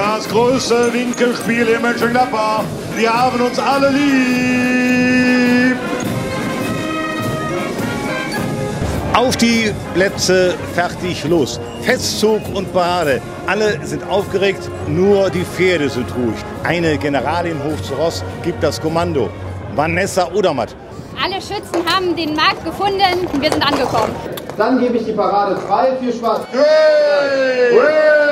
Das größte Winkelspiel in Mönchengladbach. Wir haben uns alle lieb. Auf die Plätze, fertig, los. Festzug und Parade. Alle sind aufgeregt, nur die Pferde sind ruhig. Eine Generalin hoch zu Ross gibt das Kommando. Vanessa Odermatt. Alle Schützen haben den Markt gefunden und wir sind angekommen. Dann gebe ich die Parade frei. Viel Spaß. Hey! Hey!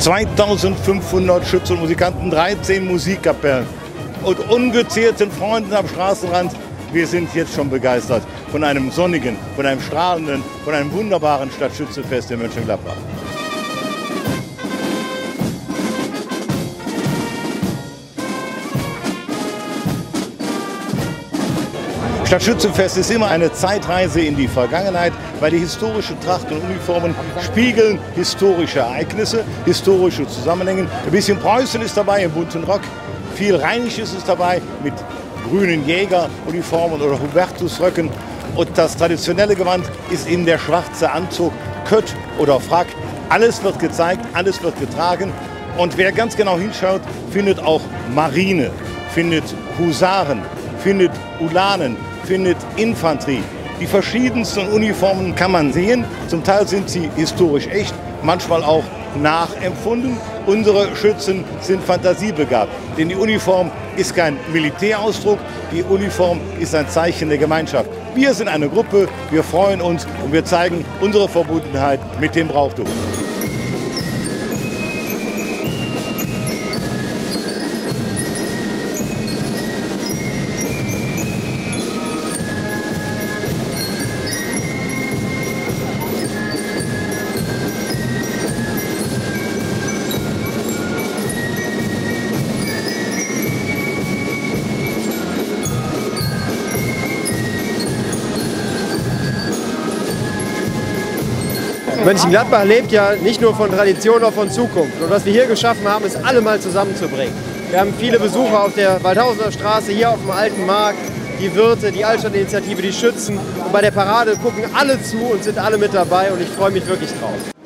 2500 Schützen und Musikanten, 13 Musikkapellen und ungezählten Freunden am Straßenrand. Wir sind jetzt schon begeistert von einem sonnigen, von einem strahlenden, von einem wunderbaren Stadtschützenfest in Mönchengladbach. Stadtschützenfest ist immer eine Zeitreise in die Vergangenheit, weil die historische Tracht und Uniformen spiegeln historische Ereignisse, historische Zusammenhänge. Ein bisschen Preußen ist dabei im bunten Rock, viel Rheinisches ist dabei mit grünen Jägeruniformen oder Hubertusröcken. Und das traditionelle Gewand ist eben der schwarze Anzug, Kött oder Frack. Alles wird gezeigt, alles wird getragen. Und wer ganz genau hinschaut, findet auch Marine, findet Husaren, findet Ulanen, findet Infanterie. Die verschiedensten Uniformen kann man sehen. Zum Teil sind sie historisch echt, manchmal auch nachempfunden. Unsere Schützen sind fantasiebegabt, denn die Uniform ist kein Militärausdruck, die Uniform ist ein Zeichen der Gemeinschaft. Wir sind eine Gruppe, wir freuen uns und wir zeigen unsere Verbundenheit mit dem Brauchtum. Mönchengladbach lebt ja nicht nur von Tradition, auch von Zukunft. Und was wir hier geschaffen haben, ist alle mal zusammenzubringen. Wir haben viele Besucher auf der Waldhausener Straße, hier auf dem Alten Markt, die Wirte, die Altstadtinitiative, die Schützen. Und bei der Parade gucken alle zu und sind alle mit dabei und ich freue mich wirklich drauf.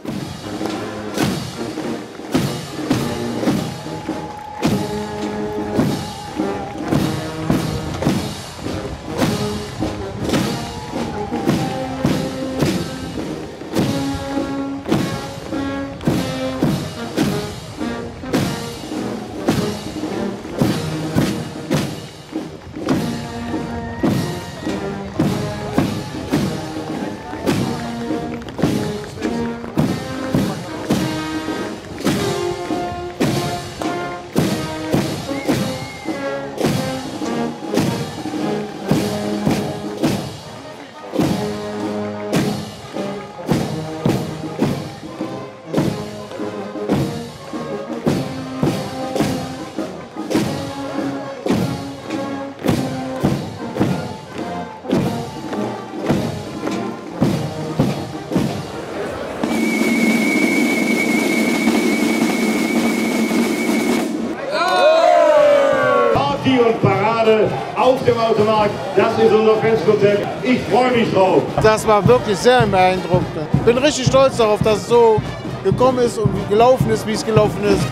Parade auf dem Automarkt. Das ist unser Festkonzept. Ich freue mich drauf. Das war wirklich sehr beeindruckend. Ich bin richtig stolz darauf, dass es so gekommen ist und gelaufen ist, wie es gelaufen ist.